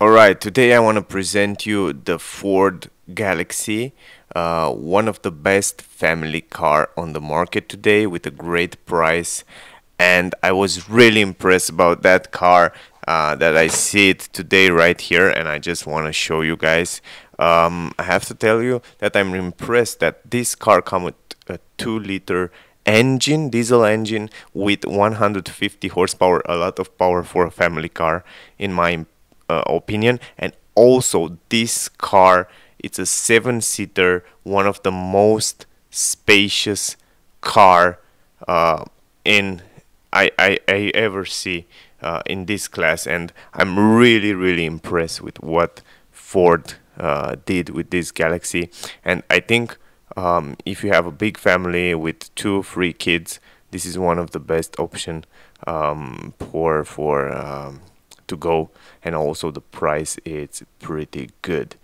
Alright, today I want to present you the Ford Galaxy, uh, one of the best family car on the market today with a great price and I was really impressed about that car uh, that I see it today right here and I just want to show you guys. Um, I have to tell you that I'm impressed that this car comes with a 2 liter engine, diesel engine with 150 horsepower, a lot of power for a family car in my uh, opinion. And also this car it's a seven seater one of the most spacious car uh, in I, I, I ever see uh, in this class. And I'm really really impressed with what Ford uh, did with this Galaxy. And I think um, if you have a big family with two three kids this is one of the best option um, for for um, to go and also the price is pretty good.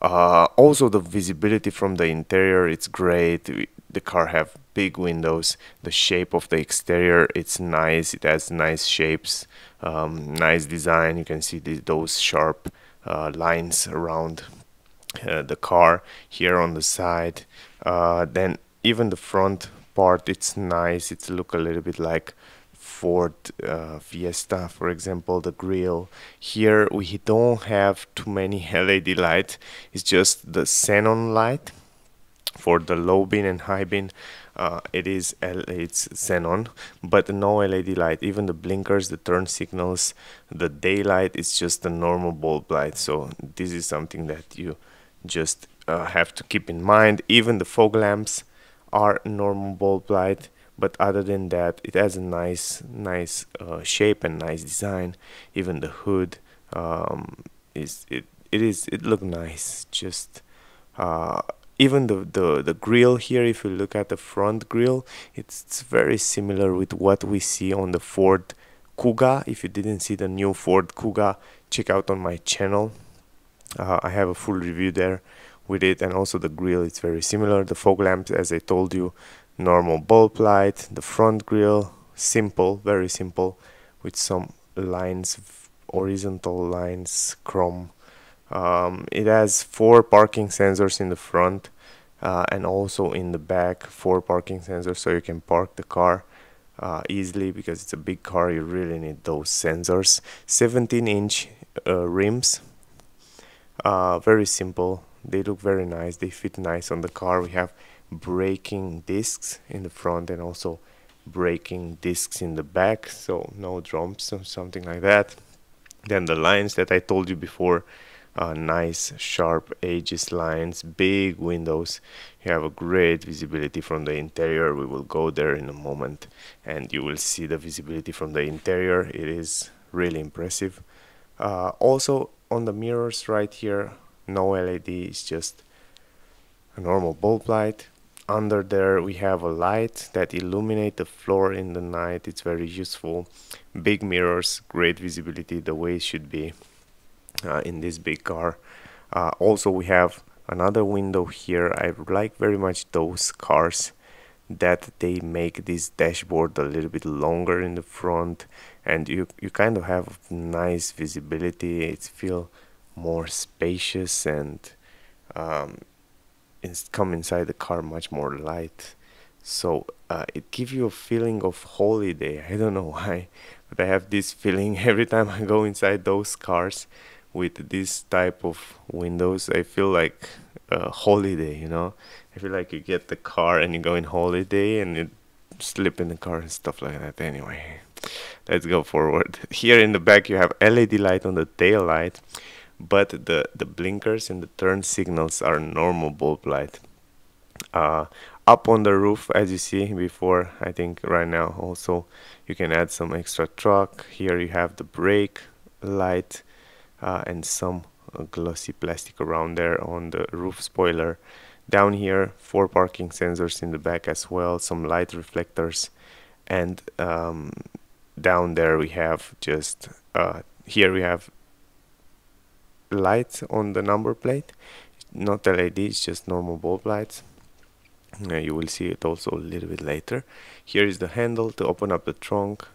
Uh, also the visibility from the interior it's great. The car have big windows. The shape of the exterior it's nice. It has nice shapes um, nice design. You can see the, those sharp uh, lines around uh, the car here on the side. Uh, then even the front part it's nice. It's look a little bit like Ford uh, Fiesta, for example, the grill. Here we don't have too many LED light. It's just the xenon light for the low beam and high beam. Uh, it is it's xenon, but no LED light. Even the blinkers, the turn signals, the daylight It's just a normal bulb light. So this is something that you just uh, have to keep in mind. Even the fog lamps are normal bulb light but other than that it has a nice nice uh, shape and nice design. Even the hood um, is it it is it look nice. Just uh, even the, the the grill here if you look at the front grill it's, it's very similar with what we see on the Ford Kuga. If you didn't see the new Ford Kuga check out on my channel. Uh, I have a full review there with it. And also the grill it's very similar. The fog lamps as I told you normal bulb light the front grille simple very simple with some lines horizontal lines chrome. Um, it has four parking sensors in the front uh, and also in the back four parking sensors so you can park the car uh, easily because it's a big car you really need those sensors. 17 inch uh, rims uh, very simple they look very nice. They fit nice on the car. We have braking discs in the front and also braking discs in the back. So no drums or something like that. Then the lines that I told you before uh, nice sharp edges lines big windows. You have a great visibility from the interior. We will go there in a moment and you will see the visibility from the interior. It is really impressive. Uh, also on the mirrors right here no LED it's just a normal bulb light. Under there we have a light that illuminate the floor in the night. It's very useful. Big mirrors great visibility the way it should be uh, in this big car. Uh, also we have another window here. I like very much those cars that they make this dashboard a little bit longer in the front and you you kind of have nice visibility. It's feel more spacious and um, come inside the car much more light. So uh, it gives you a feeling of holiday. I don't know why but i have this feeling every time i go inside those cars with this type of windows i feel like a holiday you know? I feel like you get the car and you go in holiday and you sleep in the car and stuff like that. Anyway let's go forward. Here in the back you have led light on the tail light but the, the blinkers and the turn signals are normal bulb light. Uh, up on the roof as you see before I think right now also you can add some extra truck. Here you have the brake light uh, and some uh, glossy plastic around there on the roof spoiler. Down here four parking sensors in the back as well some light reflectors. And um, down there we have just uh, here we have lights on the number plate. Not LED it's just normal bulb lights. Uh, you will see it also a little bit later. Here is the handle to open up the trunk.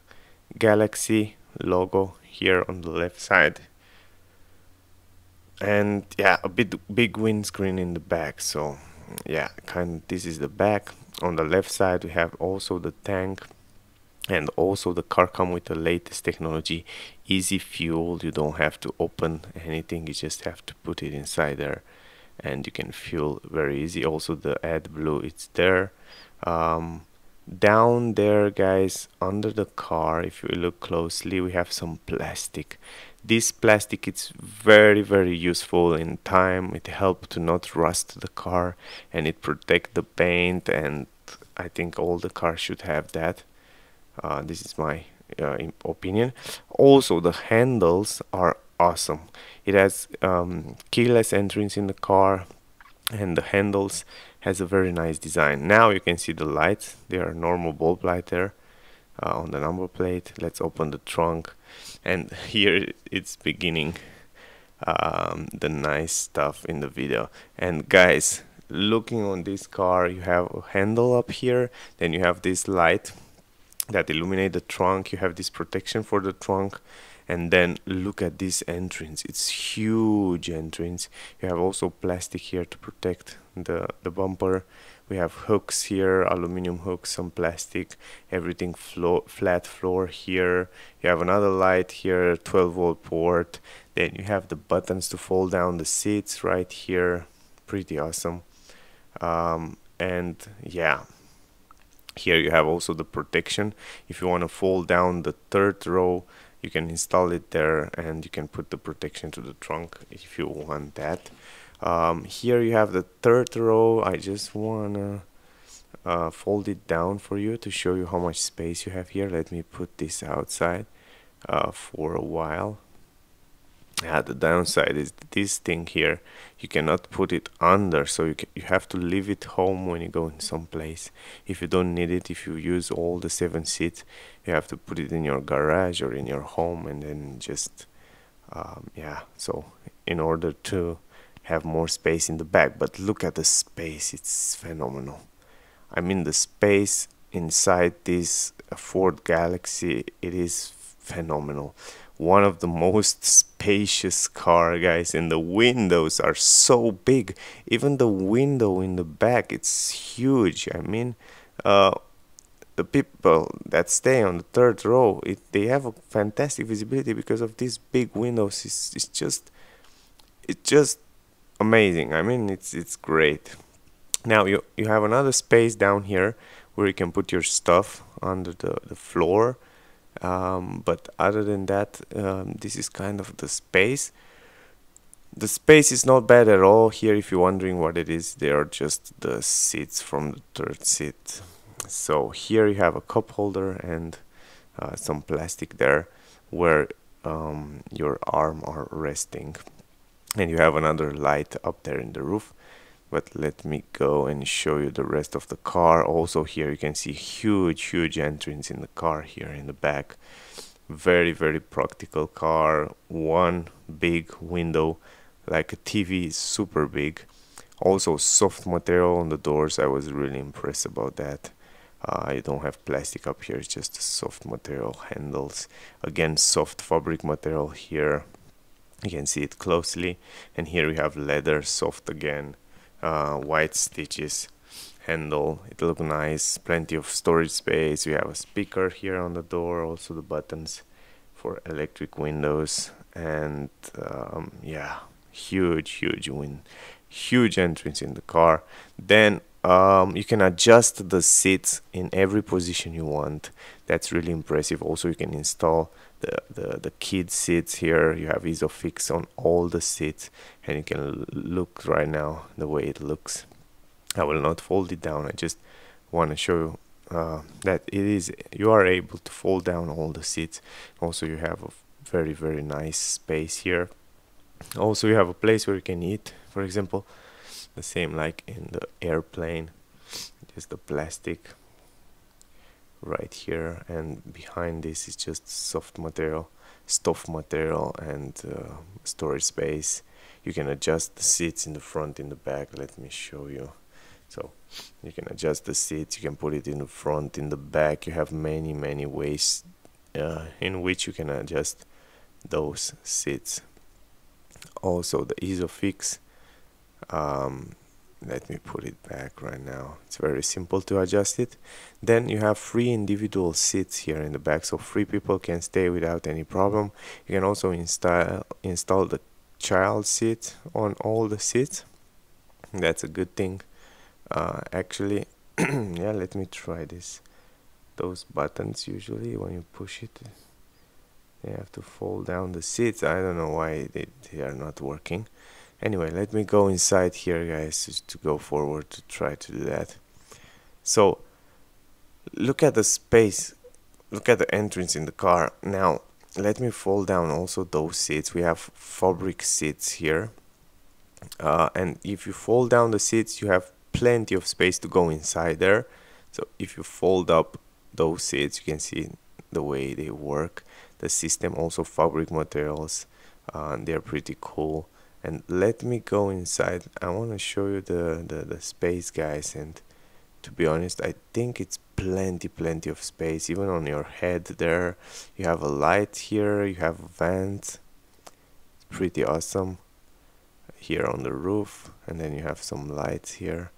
Galaxy logo here on the left side. And yeah a bit big windscreen in the back so yeah kind of this is the back. On the left side we have also the tank and also the car come with the latest technology easy fuel you don't have to open anything you just have to put it inside there. And you can fuel very easy. Also the AdBlue it's there. Um, down there guys under the car if you look closely we have some plastic. This plastic it's very very useful in time. It helps to not rust the car and it protect the paint and I think all the cars should have that uh, this is my uh, opinion. Also the handles are awesome. It has um, keyless entrance in the car and the handles has a very nice design. Now you can see the lights. They are normal bulb light there uh, on the number plate. Let's open the trunk. And here it's beginning um, the nice stuff in the video. And guys looking on this car you have a handle up here then you have this light that illuminate the trunk you have this protection for the trunk and then look at this entrance. It's huge entrance. You have also plastic here to protect the the bumper. We have hooks here aluminum hooks some plastic everything flo flat floor here. You have another light here 12 volt port. Then you have the buttons to fold down the seats right here. Pretty awesome. Um, and yeah here you have also the protection. If you want to fold down the third row you can install it there and you can put the protection to the trunk if you want that. Um, here you have the third row. I just wanna uh, fold it down for you to show you how much space you have here. Let me put this outside uh, for a while yeah, the downside is this thing here you cannot put it under so you, can, you have to leave it home when you go in some place. If you don't need it if you use all the seven seats you have to put it in your garage or in your home and then just um, yeah so in order to have more space in the back. But look at the space it's phenomenal. I mean the space inside this Ford Galaxy it is phenomenal one of the most spacious car guys and the windows are so big. Even the window in the back it's huge. I mean uh, the people that stay on the third row it, they have a fantastic visibility because of these big windows. It's, it's just it's just amazing. I mean it's it's great. Now you you have another space down here where you can put your stuff under the, the floor um, but other than that um, this is kind of the space. The space is not bad at all. Here if you're wondering what it is they are just the seats from the third seat. So here you have a cup holder and uh, some plastic there where um, your arm are resting. And you have another light up there in the roof but let me go and show you the rest of the car. Also here you can see huge huge entrance in the car here in the back. Very very practical car. One big window like a TV super big. Also soft material on the doors. I was really impressed about that. Uh, I don't have plastic up here it's just soft material handles. Again soft fabric material here. You can see it closely. And here we have leather soft again uh, white stitches handle. It look nice. Plenty of storage space. We have a speaker here on the door also the buttons for electric windows. And um, yeah huge huge win huge entrance in the car. Then um, you can adjust the seats in every position you want that's really impressive. Also you can install the, the, the kid seats here. You have isofix on all the seats and you can look right now the way it looks. I will not fold it down. I just want to show you uh, that it is you are able to fold down all the seats also you have a very very nice space here. Also you have a place where you can eat for example the same like in the airplane just the plastic right here and behind this is just soft material stuff material and uh, storage space. You can adjust the seats in the front in the back let me show you. So you can adjust the seats you can put it in the front in the back. You have many many ways uh, in which you can adjust those seats. Also the isofix um, let me put it back right now. It's very simple to adjust it. Then you have three individual seats here in the back so three people can stay without any problem. You can also install install the child seat on all the seats. That's a good thing. Uh, actually yeah let me try this. Those buttons usually when you push it they have to fold down the seats. I don't know why they, they are not working anyway let me go inside here guys to go forward to try to do that. So look at the space. Look at the entrance in the car. Now let me fold down also those seats. We have fabric seats here. Uh, and if you fold down the seats you have plenty of space to go inside there. So if you fold up those seats you can see the way they work. The system also fabric materials uh, they're pretty cool and let me go inside. I want to show you the, the, the space guys and to be honest I think it's plenty plenty of space. Even on your head there you have a light here you have a vent. It's pretty awesome. Here on the roof and then you have some lights here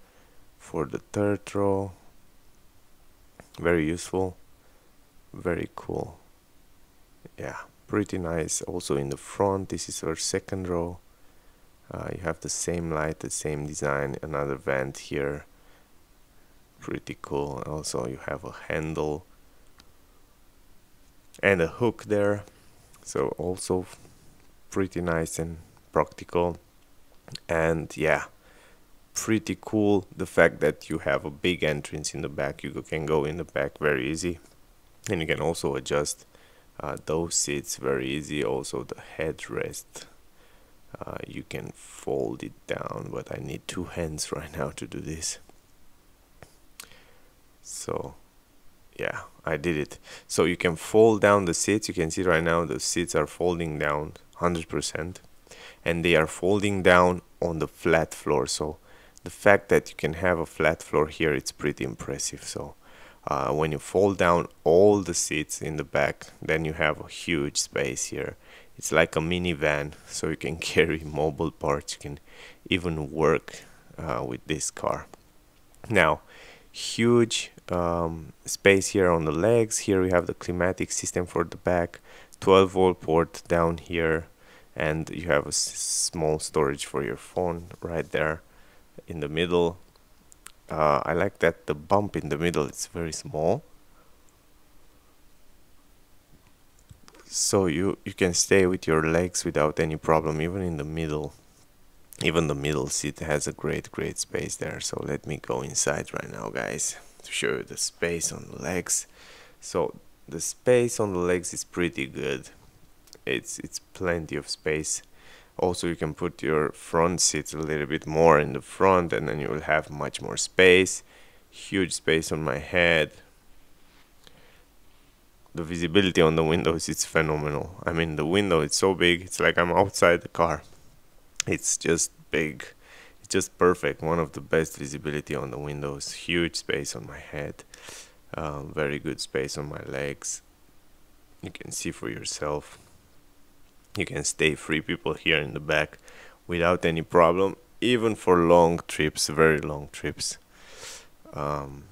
for the third row. Very useful. Very cool. Yeah pretty nice. Also in the front this is our second row uh, you have the same light the same design another vent here. Pretty cool. Also you have a handle and a hook there. So also pretty nice and practical. And yeah pretty cool the fact that you have a big entrance in the back. You can go in the back very easy. And you can also adjust uh, those seats very easy. Also the headrest uh, you can fold it down but I need two hands right now to do this. So yeah I did it. So you can fold down the seats. You can see right now the seats are folding down 100% and they are folding down on the flat floor. So the fact that you can have a flat floor here it's pretty impressive. So uh, when you fold down all the seats in the back then you have a huge space here it's like a minivan so you can carry mobile parts. You can even work uh, with this car. Now huge um, space here on the legs. Here we have the climatic system for the back. 12 volt port down here and you have a small storage for your phone right there in the middle. Uh, I like that the bump in the middle is very small so you you can stay with your legs without any problem even in the middle. Even the middle seat has a great great space there. So let me go inside right now guys to show you the space on the legs. So the space on the legs is pretty good. It's it's plenty of space. Also you can put your front seats a little bit more in the front and then you will have much more space. Huge space on my head the visibility on the windows is phenomenal. I mean, the window is so big, it's like I'm outside the car. It's just big. It's just perfect. One of the best visibility on the windows. Huge space on my head. Um, very good space on my legs. You can see for yourself. You can stay three people here in the back without any problem, even for long trips, very long trips. Um,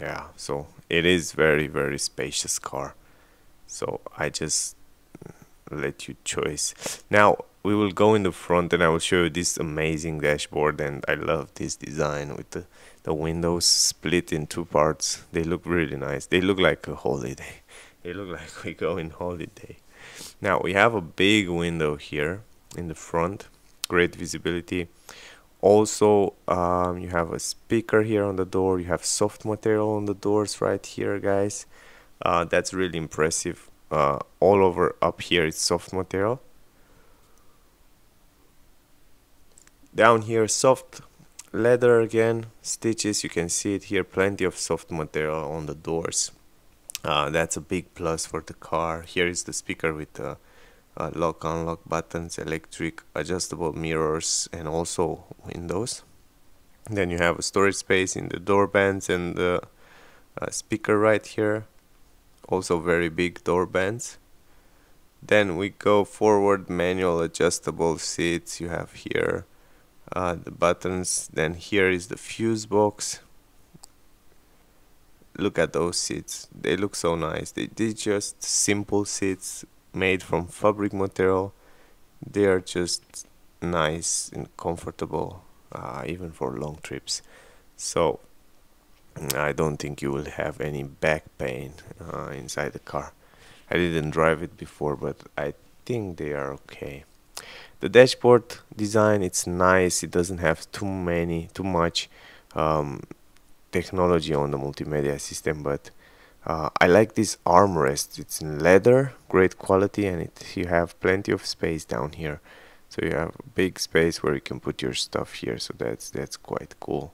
yeah, so it is very very spacious car. So I just let you choice now we will go in the front and I will show you this amazing dashboard and I love this design with the the windows split in two parts. They look really nice. They look like a holiday. They look like we go in holiday. Now we have a big window here in the front. Great visibility also um, you have a speaker here on the door. You have soft material on the doors right here guys. Uh, that's really impressive. Uh, all over up here it's soft material. Down here soft leather again stitches. You can see it here plenty of soft material on the doors. Uh, that's a big plus for the car. Here is the speaker with the uh, lock unlock buttons electric adjustable mirrors and also windows. Then you have a storage space in the door bands and the uh, speaker right here. Also very big door bands. Then we go forward manual adjustable seats you have here. Uh, the buttons then here is the fuse box. Look at those seats. They look so nice. They, they just simple seats made from fabric material they are just nice and comfortable uh, even for long trips. So I don't think you will have any back pain uh, inside the car. I didn't drive it before but I think they are okay. The dashboard design it's nice. It doesn't have too many too much um, technology on the multimedia system but uh, I like this armrest. It's in leather great quality and it you have plenty of space down here. So you have a big space where you can put your stuff here. So that's that's quite cool.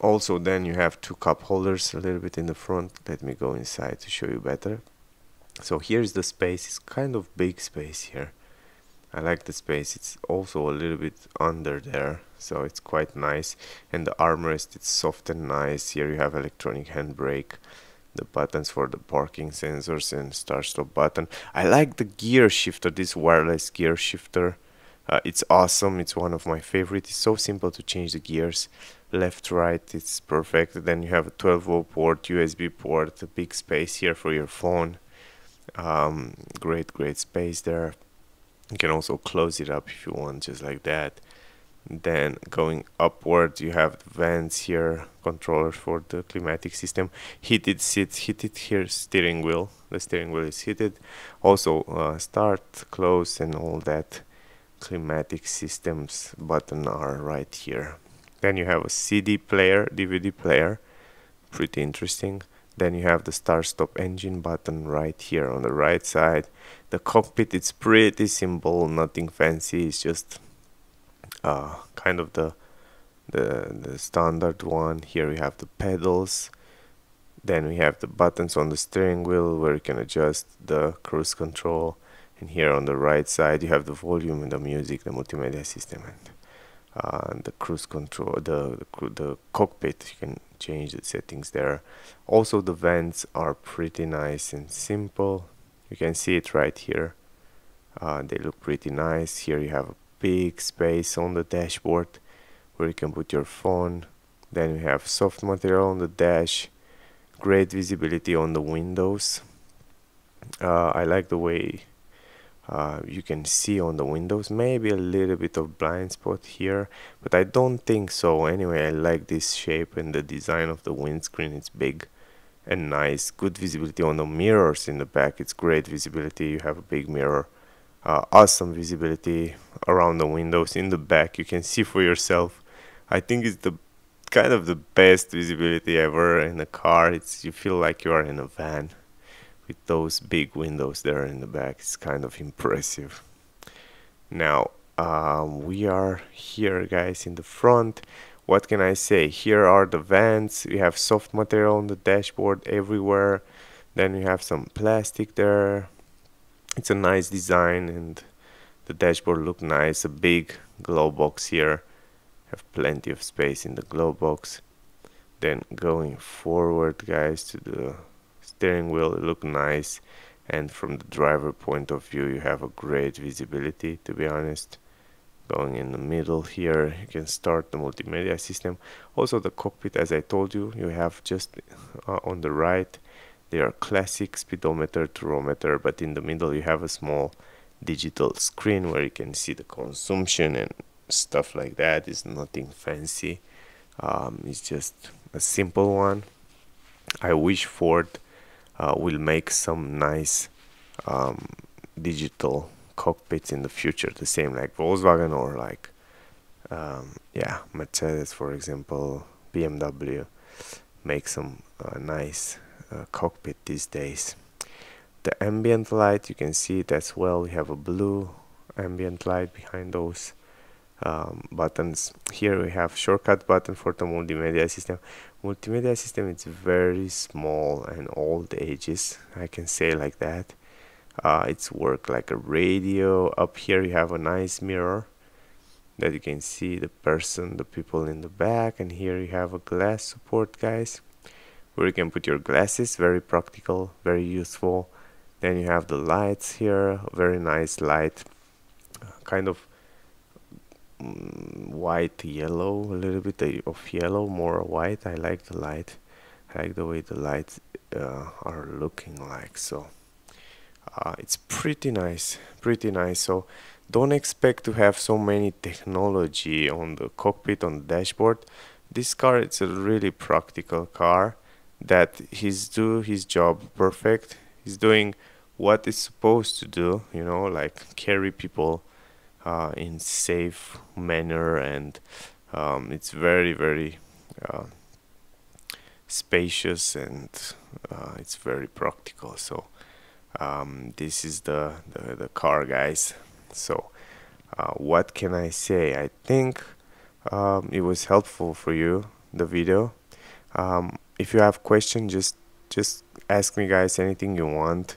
Also then you have two cup holders a little bit in the front. Let me go inside to show you better. So here's the space. It's kind of big space here I like the space. It's also a little bit under there so it's quite nice. And the armrest it's soft and nice. Here you have electronic handbrake the buttons for the parking sensors and start stop button. I like the gear shifter this wireless gear shifter. Uh, it's awesome. It's one of my favorite. It's so simple to change the gears. Left right it's perfect. Then you have a 12 volt port USB port a big space here for your phone. Um, great great space there you can also close it up if you want just like that. Then going upwards you have vents here controllers for the climatic system. Heated seats heated here steering wheel the steering wheel is heated. Also uh, start close and all that climatic systems button are right here. Then you have a CD player DVD player. Pretty interesting then you have the start stop engine button right here on the right side. The cockpit it's pretty simple nothing fancy. It's just uh, kind of the, the the standard one. Here we have the pedals. Then we have the buttons on the steering wheel where you can adjust the cruise control. And here on the right side you have the volume and the music the multimedia system. and uh, the cruise control the, the, the cockpit you can change the settings there. Also the vents are pretty nice and simple. You can see it right here. Uh, they look pretty nice. Here you have a big space on the dashboard where you can put your phone. Then you have soft material on the dash great visibility on the windows. Uh, I like the way uh, you can see on the windows maybe a little bit of blind spot here but I don't think so. Anyway I like this shape and the design of the windscreen. It's big and nice. Good visibility on the mirrors in the back. It's great visibility. You have a big mirror. Uh, awesome visibility around the windows. In the back you can see for yourself. I think it's the kind of the best visibility ever in a car. It's you feel like you are in a van with those big windows there in the back it's kind of impressive. Now um, we are here guys in the front. What can I say? Here are the vents. We have soft material on the dashboard everywhere. Then we have some plastic there. It's a nice design and the dashboard look nice. A big glow box here. Have plenty of space in the glow box. Then going forward guys to the steering wheel look nice. And from the driver point of view you have a great visibility to be honest. Going in the middle here you can start the multimedia system. Also the cockpit as I told you you have just uh, on the right they are classic speedometer tachometer but in the middle you have a small digital screen where you can see the consumption and stuff like that. It's nothing fancy. Um, it's just a simple one. I wish Ford uh, will make some nice um, digital cockpits in the future. The same like Volkswagen or like um, yeah Mercedes for example BMW make some uh, nice uh, cockpit these days. The ambient light you can see it as well. We have a blue ambient light behind those um, buttons. Here we have shortcut button for the multimedia system. Multimedia system is very small and old ages I can say like that. Uh, it's work like a radio. Up here you have a nice mirror that you can see the person the people in the back and here you have a glass support guys where you can put your glasses very practical very useful. Then you have the lights here very nice light kind of white yellow a little bit of yellow more white. I like the light. I like the way the lights uh, are looking like so uh, it's pretty nice pretty nice. So don't expect to have so many technology on the cockpit on the dashboard. This car it's a really practical car that he's do his job perfect. He's doing what it's supposed to do you know like carry people uh, in safe manner and um, it's very very uh, spacious and uh, it's very practical. So um, this is the, the, the car guys. So uh, what can I say? I think um, it was helpful for you the video. Um, if you have questions just just ask me guys anything you want.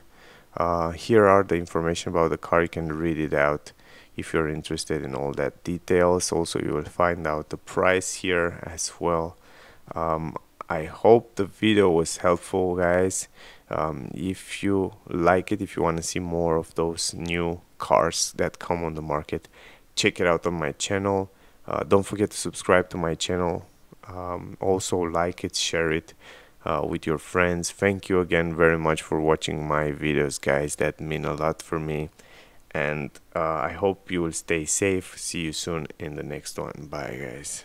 Uh, here are the information about the car. You can read it out if you're interested in all that details. Also you will find out the price here as well. Um, I hope the video was helpful guys. Um, if you like it if you want to see more of those new cars that come on the market check it out on my channel. Uh, don't forget to subscribe to my channel. Um, also like it share it uh, with your friends. Thank you again very much for watching my videos guys. That mean a lot for me and uh, I hope you will stay safe. See you soon in the next one. Bye, guys.